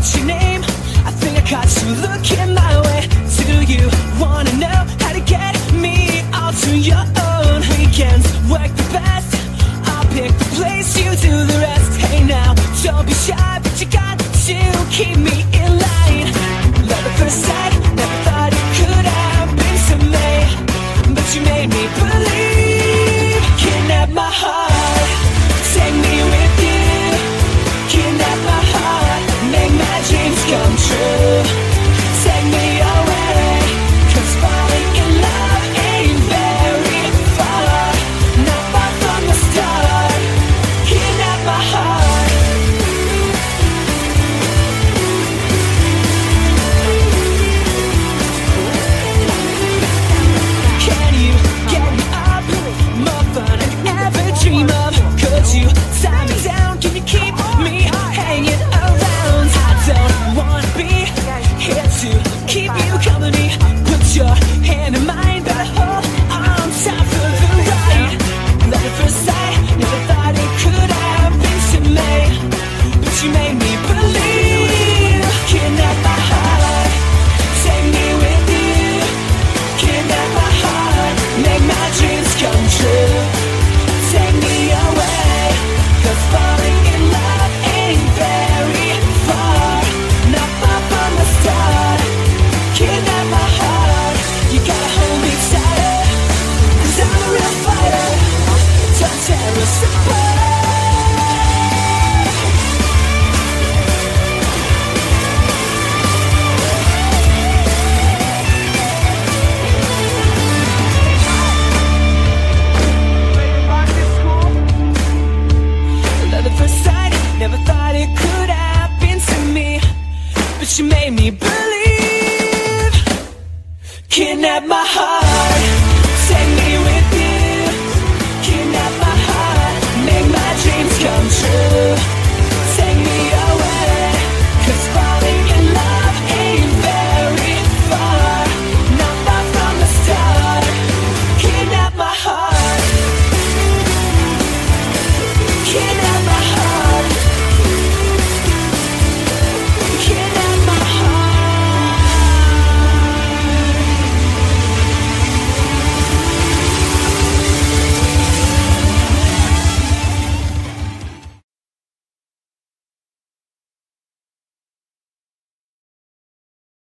what's your name? I think I caught you looking my way. Do you wanna know how to get me all to your own? Weekends work the best. I'll pick the place, you do the rest. Hey now, don't be shy, but you got to keep me in line. Love at first sight. dream of. Could you tie me down? it could to me, but you made me believe. Kidnapped my heart.